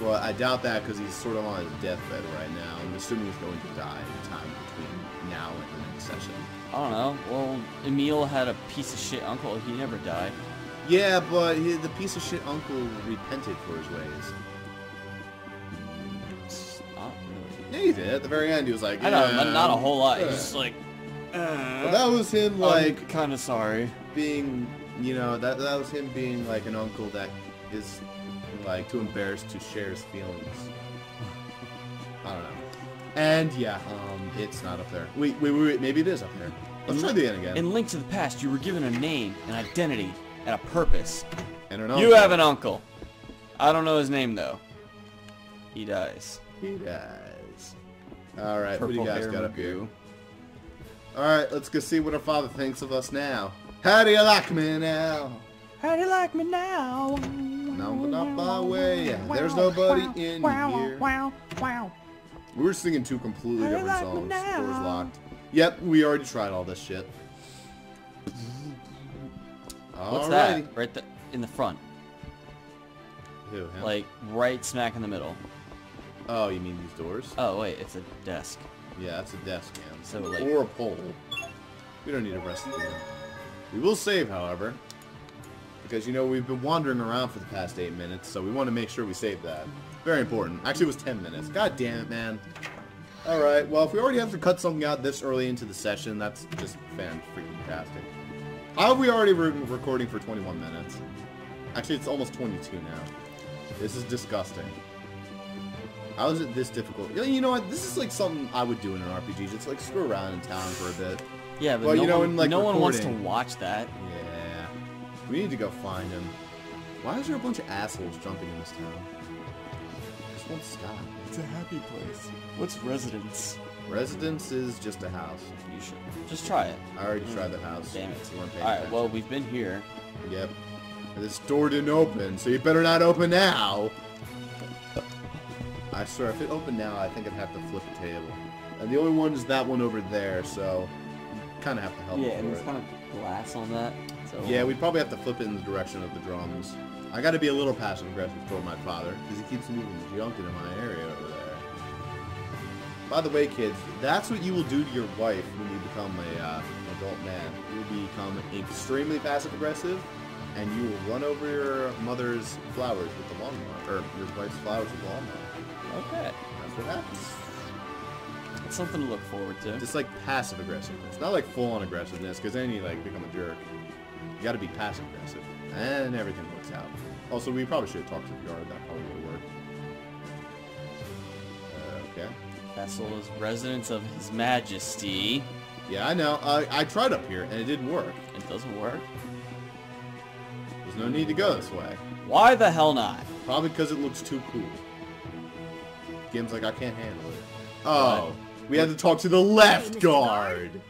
Well, I doubt that because he's sort of on his deathbed right now. I'm assuming he's going to die in time between now and the next session. I don't know. Well, Emil had a piece of shit uncle. He never died. Yeah, but he, the piece of shit uncle repented for his ways. Not. Yeah, he did. At the very end, he was like, I know, yeah, but not a whole lot. yeah." He's just like, uh. Well, that was him, like, kind of sorry. being, you know, that that was him being like an uncle that is like too embarrassed to share his feelings. I don't know. And yeah, um, it's not up there. Wait, wait, wait, wait maybe it is up there. Let's try the end again. In Link to the Past, you were given a name, an identity, and a purpose. and an You have an uncle. I don't know his name though. He dies. He dies. All right, what do you guys got up here? All right, let's go see what our father thinks of us now. How do you like me now? How do you like me now? No, but not my way. There's nobody in here. Wow, wow, wow. We were singing two completely How do you different like me songs. Doors locked. Yep, we already tried all this shit. What's Alrighty. that? Right th in the front, Who, him? like right smack in the middle. oh, you mean these doors? Oh wait, it's a desk. Yeah, that's a desk, man. So, like- or a pole. We don't need a rest of them. We will save, however, because you know we've been wandering around for the past eight minutes, so we want to make sure we save that. Very important. Actually, it was ten minutes. God damn it, man. All right. Well, if we already have to cut something out this early into the session, that's just fan freaking tastic. How have we already re- recording for 21 minutes? Actually, it's almost 22 now. This is disgusting. How is it this difficult? You know- what? This is like something I would do in an RPG. Just like screw around in town for a bit. Yeah, but Well, no, you know, one, in, like, no one wants to watch that. Yeah. We need to go find him. Why is there a bunch of assholes jumping in this town? This won't stop. It's a happy place. What's residence? Residence is just a house. You should just try it. I already mm. tried the house. Damn it. You weren't paying All right. attention. Well, we've been here. Yep. And This door didn't open, so you better not open now. I swear, if it opened now, I think I'd have to flip a table. And the only one is that one over there, so you kind of have to help Yeah, for and there's it. kind of glass on that. So Yeah, we'd probably have to flip it in the direction of the drums. I got to be a little passive aggressive toward my father because he keeps moving junk into my area over there. By the way, kids, that's what you will do to your wife when you become a uh, an adult man. You will become extremely passive aggressive, and you will run over your mother's flowers with the lawnmower, or your wife's flowers with the lawnmower. Okay. That's what happens. It's something to look forward to. Just like passive aggressiveness, not like full on aggressiveness, because then you like become a jerk. You got to be passive aggressive, and everything works out. Also, we probably should have talked to the guard. That probably would have worked. Uh, okay. Castle is residence of His Majesty. Yeah, I know. I, I tried up here, and it didn't work. It doesn't work. There's no need to go this way. Why the hell not? Probably because it looks too cool. Game's like, I can't handle it. Oh, we had to talk to the left Mr. guard.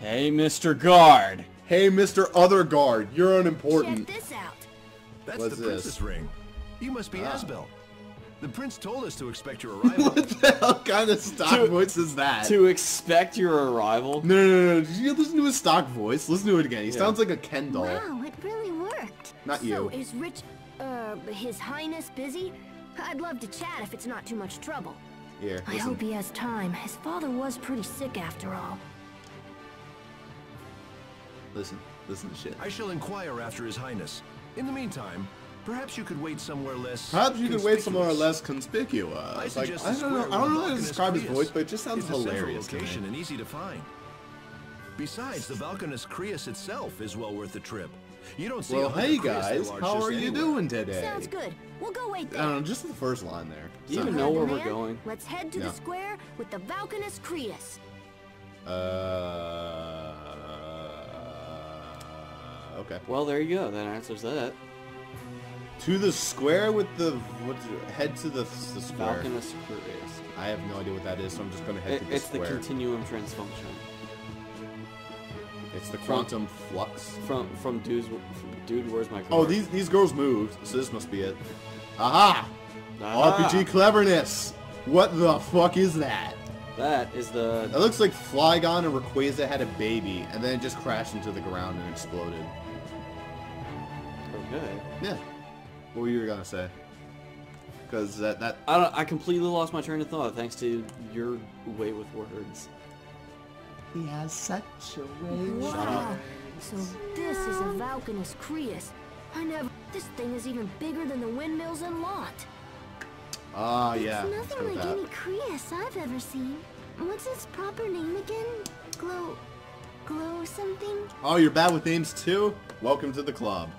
Hey, Mr. Guard. Hey, Mr. Other Guard, you're unimportant. Check unimportant. this out. That's What's the this? princess ring. You must be Ah. Asbel. The prince told us to expect your arrival. what the hell kind of stock To- voice is that? To expect your arrival. No, no, no, no. Did you listen to his stock voice? Listen to it again. He Yeah. sounds like a Ken doll. Wow, it really worked. Not so you. is Rich, uh, His Highness busy? I'd love to chat if it's not too much trouble. Here, I hope he has time. His father was pretty sick after all. Listen. Listen to shit. I shall inquire after his highness. In the meantime, perhaps you could wait somewhere less. Perhaps you could wait somewhere conspicuous. less conspicuous. I like, suggest I don't know. I don't know how to describe his voice, but it just sounds is a central hilarious. to location me. and easy to find. Besides, the Valkanus Creus itself is well worth the trip. You don't see Well, a hey Creus that guys, large how are you anywhere. doing today? Sounds good. We'll go wait there. I don't know, just the first line there. Do you even know where we're going? Let's head to No. the square with the Valkanus Creus. Uh. Okay. Well, there you go. That answers that. To the square with the what? Head to the the square. Falconus Curious. I have no idea what that is, so I'm just gonna head It, to the square. it's the continuum transfunction it's the quantum flux. from from Dude's from Dude. Where's my? Oh, these these girls moved, so this must be it. Aha! Ah, RPG cleverness. What the fuck is that? That is the That looks like Flygon and Rayquaza had a baby, and then it just crashed into the ground and exploded. Okay. Yeah. What were you gonna say? Because that, that... I don't. I completely lost my train of thought thanks to your way with words. He has such a way. Wow. So this is a Valkanus Creus. I never. This thing is even bigger than the windmills in Lot. Ah, yeah. It's nothing like that. any Creus I've ever seen. What's its proper name again? Glow... Glow something? Oh, you're bad with names too? Welcome to the club.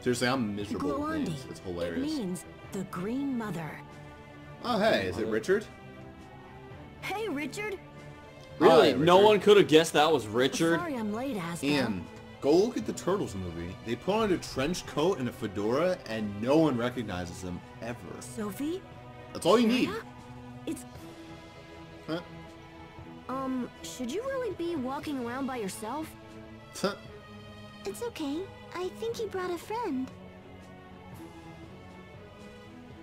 Seriously, I'm miserable with Gloandi. names. It's It means the Green Mother. Oh, hey, is it Richard? Hey, Richard. Really? Hi, no one could have guessed that was Richard. Sorry I'm late, Asbel. Ian, go look at the Turtles movie. They put on a trench coat and a fedora, and no one recognizes them ever. Sophie? That's all you need. Sarah? It's Huh? um. Should you really be walking around by yourself? Huh? It's okay. I think he brought a friend.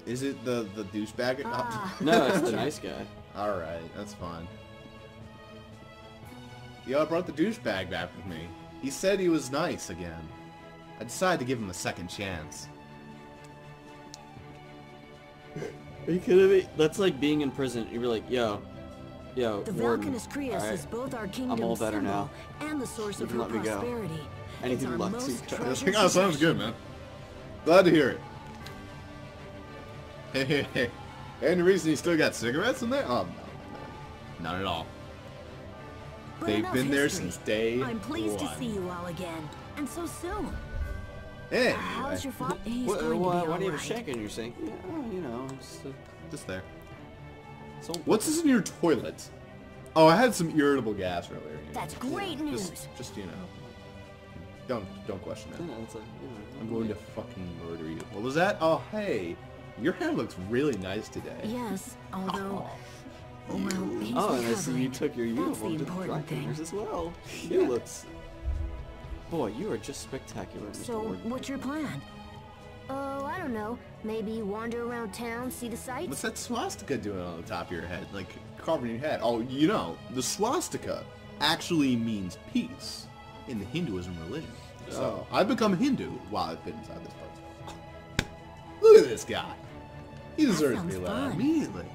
Is it the the douchebag? Ah. No, it's the nice guy. all right, that's fine. Yo, I brought the douchebag back with me. He said he was nice again. I decided to give him a second chance. Are you kidding me? That's like being in prison. You're like, yo, yo, The warden. Valkanus Creus alright, is both our kingdom's symbol now. and the source You of can her let me go. Prosperity. Anything it's our left to most try. treasured oh, sounds good, man. Glad to hear it. Hey, hey, hey. Any reason you still got cigarettes in there? Oh, no, no. Not at all. But They've enough been there history. since day I'm pleased one. to see you all again, and so soon. Hey, How's your father? He's What, going why, to be why do you have a shank in your sink? Yeah, you know, it's, uh, just there. so What's this in your toilet? Oh, I had some irritable gas earlier. That's great news. Just, just you know. Don't don't question it. You know, it's like, you know, I'm going to fucking murder you. What was that? Oh, hey. Your hair looks really nice today. Yes, although. Well, he's Oh, and I see you took your That's uniform the to the dry important thing. as well. You looks. Boy, you are just spectacular, So, what's your plan? Oh, I don't know. Maybe wander around town, see the sights? What's that swastika doing on the top of your head? Like, carving your head? Oh, you know, the swastika actually means peace in the Hinduism religion. So, oh. I've become a Hindu while I've been inside this place. Look at this guy. He deserves to be sounds let immediately.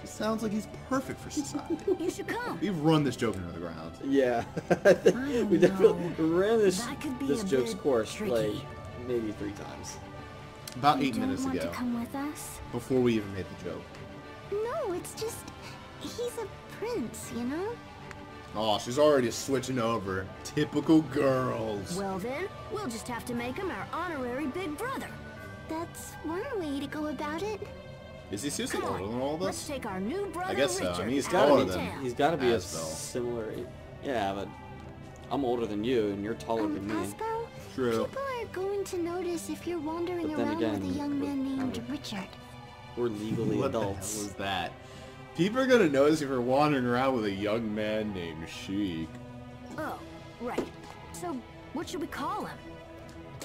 He sounds like he's perfect for society. You should come. We've run this joke into the ground. Yeah, we definitely know. ran this could be this a joke's course tricky. like maybe three times. About You eight don't minutes want ago, to come with us? before we even made the joke. No, it's just... He's a prince, you know? Oh, she's already switching over. Typical girls. Well then, we'll just have to make him our honorary big brother. That's one way to go about it. Is he seriously Come older on, than all of let's take our new brother I guess so. I mean, he's out taller of than- He's got to be a Asbel. similar. Yeah, but I'm older than you, and you're taller Um, than me. Asbel, True. people are going to notice if you're wandering around again, with a young man named Richard. We're legally What the hell adults. was that? People are gonna notice if you're wandering around with a young man named Sheik. Oh, right. So, what should we call him?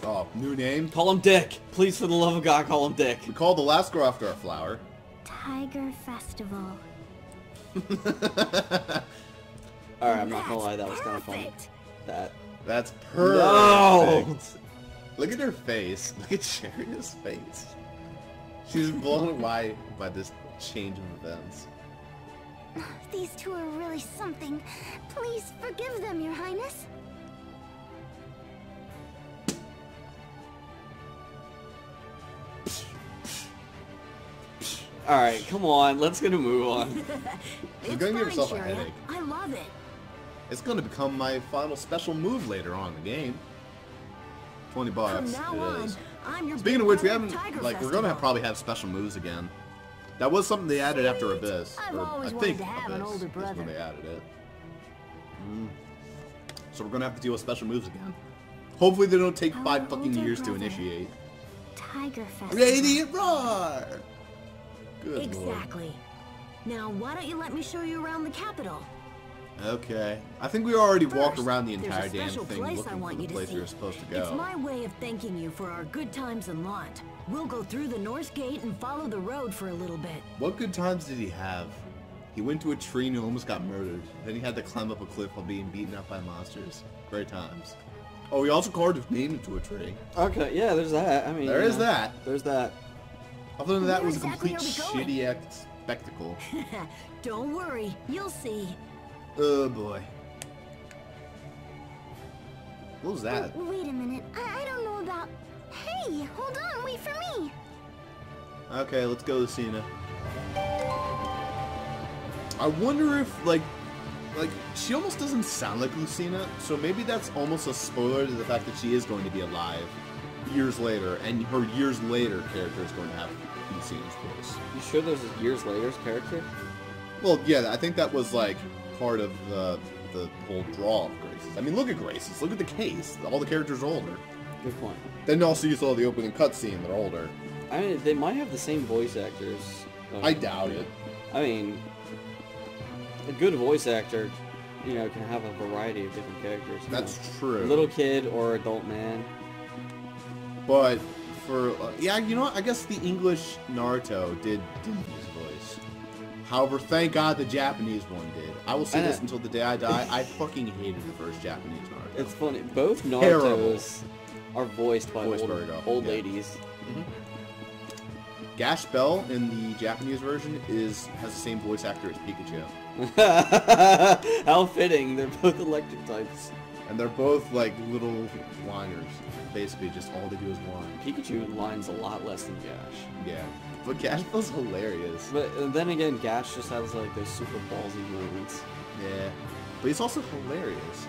Oh, new name? Call him Dick, please, for the love of God, call him Dick. We call the last girl after our flower. Tiger Festival. All right, I'm not gonna lie, that was kind of fun. That That's perfect. No! Look at her face. Look at Cheria's face. She's blown away by this change of events. These two are really something. Please forgive them, Your Highness. All right, come on, let's get a move on. It's gonna give fine, herself a headache. I love it. It's gonna become my final special move later on in the game. 20 bucks. From now it on, is. I'm your Speaking of which, we brother haven't, Tiger like, we're gonna probably have special moves again. That was something they added after Abyss. I've or always I think to have an Abyss older is when they added it. Mm. So we're gonna have to deal with special moves again. Hopefully they don't take Our five fucking years to initiate. Tiger. Radiant Roar! Good lord. Exactly. Now, why don't you let me show you around the capital? Okay. I think we already walked around the entire damn thing place I looking want for you the to place we were see. supposed to go. It's my way of thanking you for our good times in Lot. We'll go through the North Gate and follow the road for a little bit. What good times did he have? He went to a tree and he almost got murdered. Then he had to climb up a cliff while being beaten up by monsters. Great times. Oh, he also carved his name into a tree. Okay, yeah, there's that. I mean, there is know, that. There's that. Other than that, it Where was a complete are we going? shitty act spectacle. Don't worry, you'll see. oh boy. What was that? Oh, wait a minute. I, I don't know about... Hey, hold on. Wait for me. Okay, let's go, to Lucina. I wonder if, like, like, she almost doesn't sound like Lucina, so maybe that's almost a spoiler to the fact that she is going to be alive years later, and her years later character is going to have Lucina's voice. You sure there's a years later's character? Well, yeah, I think that was, like, part of the, the whole draw of Graces. I mean, look at Graces. Look at the case. All the characters are older. Good point. Then also you saw the opening cutscene, they're older. I mean, they might have the same voice actors. Uh, I doubt it. I mean, a good voice actor, you know, can have a variety of different characters. That's know. true. Little kid or adult man. But for uh, yeah, you know what? I guess the English Naruto did did his voice. However, thank God the Japanese one did. I will say this until the day I die. I fucking hated the first Japanese Naruto. It's funny. Both Terrible. Are voiced by Voiced old, old yeah. ladies. Gash Bell in the Japanese version is has the same voice actor as Pikachu, How fitting. They're both electric types. and they're both like little whiners. Basically, just all they do is whine. Pikachu lines a lot less than Gash. Yeah, but Gash Bell's hilarious. But uh, then again, Gash just has like those super ballsy moments. Yeah, but he's also hilarious.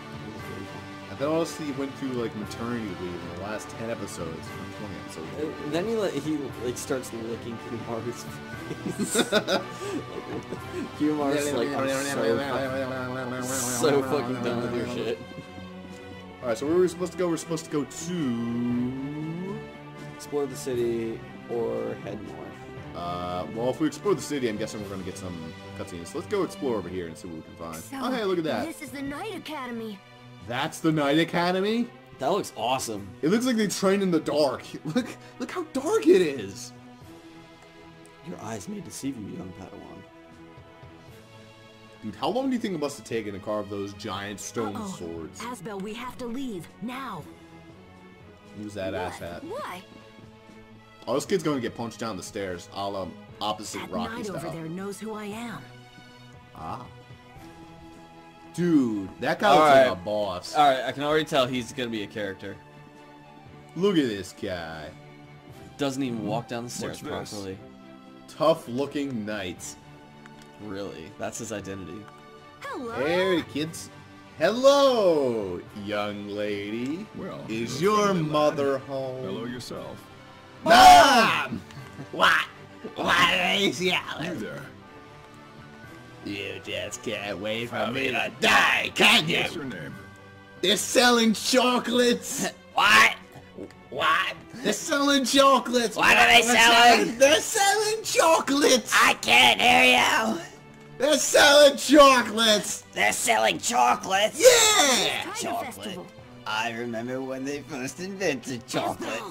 And then also he went through like maternity leave in the last ten episodes, twenty episodes. Uh, Then he like, he like starts licking Kiyomaro's face. like, Kiyomaro's like, I'm so, so fucking done with your shit. Alright, so where were we supposed to go? We're supposed to go to... Explore the city or head north. Uh, well, if we explore the city, I'm guessing we're going to get some cutscenes. So let's go explore over here and see what we can find. So, oh, hey, look at that. This is the Knight Academy. That's the Night Academy? That looks awesome. It looks like they train in the dark. Look, look how dark it is. Your eyes may deceive you, young Padawan. Dude, how long do you think it must have taken to carve those giant stone Uh-oh. swords? Asbel, we have to leave now. Use that ass hat. Why? Oh, this kid's going to get punched down the stairs, a la opposite That Rocky knight style. over there knows who I am. Ah. Dude, that guy looks like a boss. Alright, I can already tell he's gonna be a character. Look at this guy. Doesn't even walk down the stairs properly. Tough looking knight. Really, that's his identity. Hello. Hey, kids. Hello, young lady. Well, Is your friendly lad. mother home? Hello yourself. Mom! What? What is You yelling? there. You just can't wait for me to die, can you? What's you? your name? They're selling chocolates. What? What? They're selling chocolates. What are they selling? They're selling chocolates. I can't hear you. They're selling chocolates. They're selling chocolates. Yeah. Chocolate. Festival. I remember when they first invented chocolate.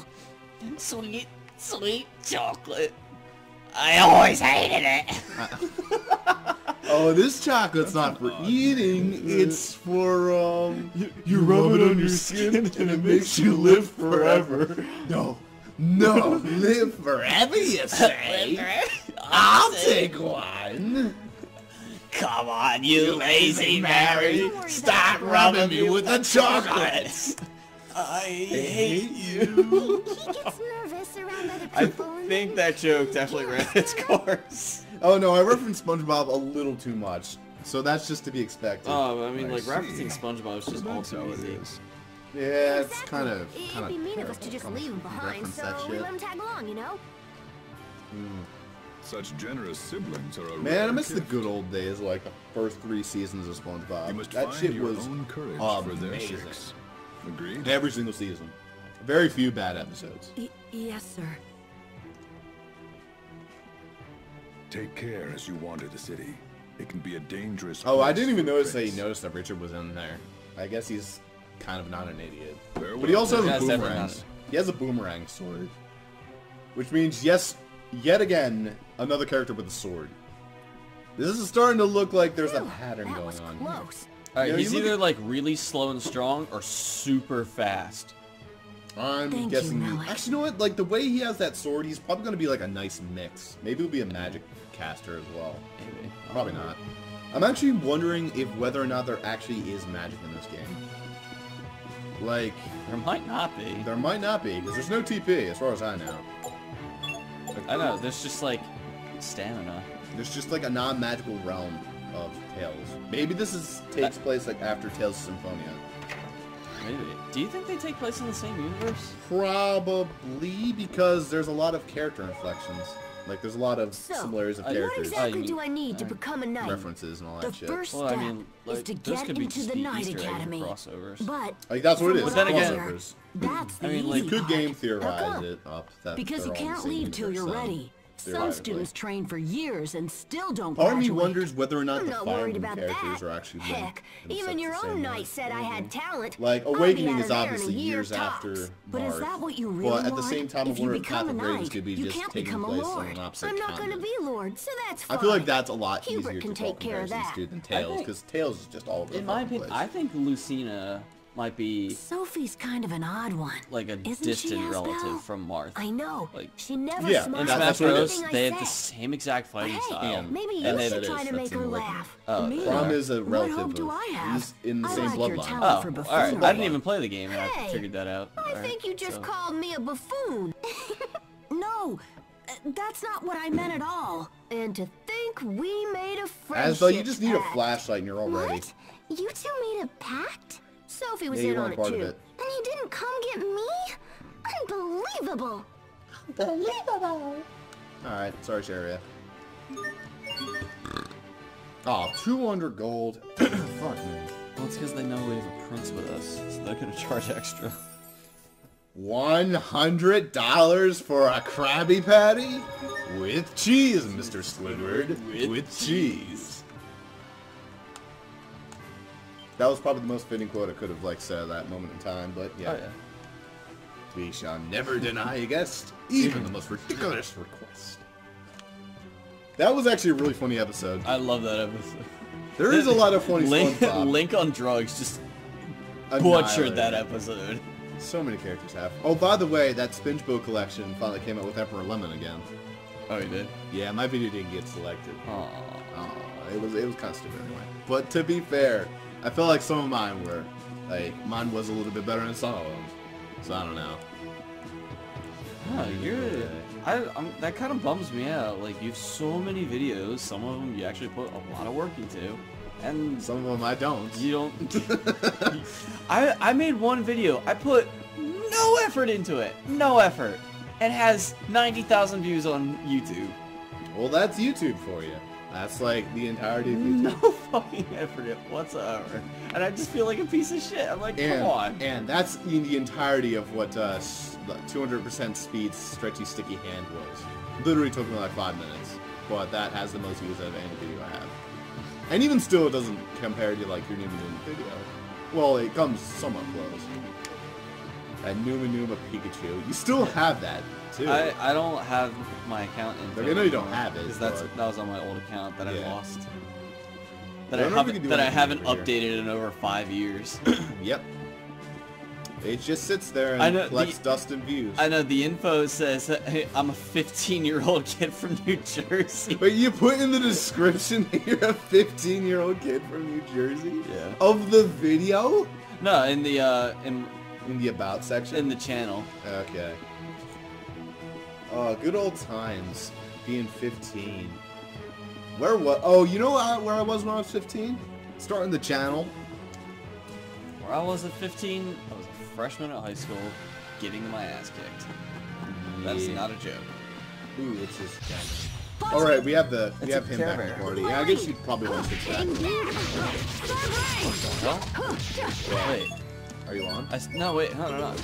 Sweet, sweet chocolate. I always hated it. Uh, Oh, this chocolate's not for eating. It's for um. You, rub it on your skin and it makes you live forever. No, no, live forever. You say? I'll take one. Come on, you lazy Mary. Stop rubbing me with the chocolates. I hate you. He gets nervous around other I people. and think that joke definitely ran its course. Oh no, I referenced SpongeBob a little too much, so that's just to be expected. Oh, I mean, I like see. referencing SpongeBob is just all That's too easy. is. yeah, it's Exactly. kind of It'd kind of be mean of us to just leave him behind, so we let him tag along, you know? Hmm. Such generous siblings are a Man, I rare miss the good old days, like the first three seasons of SpongeBob. That shit was own courage for their amazing. sakes. Agreed? every single season. Very few bad episodes. Y yes, sir. Take care as you wander the city. It can be a dangerous Oh, I didn't even for notice that he noticed that Richard was in there. I guess he's kind of not an idiot. Farewell. But he also has Yeah, a boomerang. He has a boomerang sword. Which means, yes, yet again, another character with a sword. This is starting to look like there's a pattern going on. close. Alright, Yeah, he's either at- like really slow and strong or super fast. I'm Thank you, guessing. Malik. actually, you know what? Like the way he has that sword, he's probably gonna be like a nice mix. Maybe he'll be a magic caster as well. Maybe. Probably not. I'm actually wondering if whether or not there actually is magic in this game. Like, There might not be. there might not be, because there's no TP, as far as I know. I know, there's just like stamina. There's just like a non-magical realm of Tales. Maybe this is takes place like after Tales of Symphonia. Maybe. Do you think they take place in the same universe? Probably because there's a lot of character inflections. Like there's a lot of So, similarities of uh, What characters, exactly mean- do I need to become a knight? references, and all The that shit. first Well, I step mean, is to get could be into the the Knight Easter Academy. crossovers. But Like that's what it is. But then again- that's the I mean, easy like, You could part. game theorize it up that Because you they're all in the can't same leave till you're universe, um, ready. Some theoretically. students train for years and still don't Part of me graduate. wonders whether or not I'm the not Fire worried about characters that. are actually Heck, even your own knight said I had talent. Like Awakening is of there in a obviously year years tops. after But is that what you really But at want? the same time, I if you wonder if become Path a of Radiance knight, could be you just can't taking become a place on lord. an opposite I'm not gonna continent. be lord, so that's fine. I fine. feel like that's a lot Hubert easier can to take care of that. to than Tales, because Tales is just all over the In my opinion. I think Lucina might be Sophie's kind of an odd one. like a Isn't distant she, relative from Marth. I know. Like- she never Yeah, smiles In Smash that's what it Bros, they have the same exact But fighting hey, style. maybe you and should try to make her laugh. Oh, Me? yeah. Braum is a What relative do I have? he's in the I same like bloodline. Oh, alright. I didn't even play the game and I figured that out. I Alright, think you just so- called me a buffoon. no, uh, that's not what I meant at all. And to think we made a friendship As though you just need a flashlight and you're all ready. What? You two made a pact? Sophie was Yeah, in on it too. it. And you didn't come get me? Unbelievable! Unbelievable! Alright, sorry, Cheria. Ah, oh, 200 gold. Fuck me. Well, it's because they know we have a prince with us, so they're gonna charge extra. $100 for a Krabby Patty? With cheese, Mr. Squidward. With cheese. That was probably the most fitting quote I could have like said at that moment in time, but yeah. Oh yeah. We shall never deny a guest, even the most ridiculous request. That was actually a really funny episode. I love that episode. There is a lot of funny Link, Link on drugs just butchered that episode. So many characters have. Oh, by the way, that SpongeBob collection finally came out with Emperor Lemon again. Oh, he did. Yeah, my video didn't get selected. Aww. Oh, it was it was kind of stupid anyway. But to be fair, I felt like some of mine were like mine was a little bit better than some of them. So I don't know. Oh, you're. I, I'm, that kind of bums me out. Like you have so many videos. Some of them you actually put a lot of work into, and Some of them I don't. you don't. I I made one video. I put no effort into it. No effort. It has 90,000 views on YouTube. Well, that's YouTube for you. That's like the entirety of YouTube. No fucking effort whatsoever. And I just feel like a piece of shit. I'm like, And, come on. and that's in the entirety of what uh, 200% speed stretchy sticky hand was. Literally took me like five minutes, but that has the most views out of any video I have. And even still, it doesn't compare to like your Numa Numa video. Well, it comes somewhat close. That Numa Numa Pikachu, you still have that too. I, I don't have my account in. Like, I know you don't have it, because that's but- that was on my old account that I lost. That I, don't know if we haven't that I haven't here. updated in over five years. Yep. It just sits there and I know, collects the- dust and views. I know the info says hey, I'm a 15 year old kid from New Jersey. But you put in the description that you're a 15 year old kid from New Jersey? Yeah. Of the video? No, in the uh in In the about section? in the channel. Okay. Oh, good old times. Being 15. Where was... Oh, you know uh, where I was when I was 15? Starting the channel. Where I was at 15, I was a freshman at high school, getting my ass kicked. That's Yeah. not a joke. Ooh, it's just... Alright, we have the... We It's have him Care back Bear. in the party. Yeah, I guess you probably want to sit back. Well, wait, Are you on? I s no wait, no no no.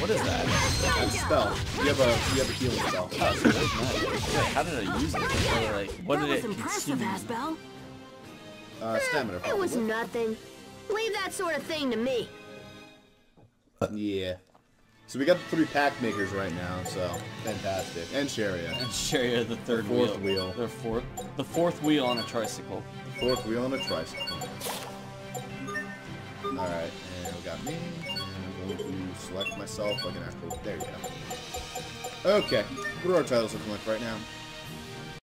What is that? That's a spell. You have a, you have a healing spell. Oh, so there's that. Wait, how did I use it? Or, like, what that did was it impressive, consume? Asbel. Uh, stamina It was nothing. Leave that sort of thing to me. Yeah. So we got the three pack makers right now, so fantastic. And Cheria. And Cheria the third fourth wheel. wheel. The fourth, the fourth wheel on a tricycle. Fourth wheel on a tricycle. Alright, and we got me, to select myself like an actual... There you go. Okay, what are our titles looking like right now?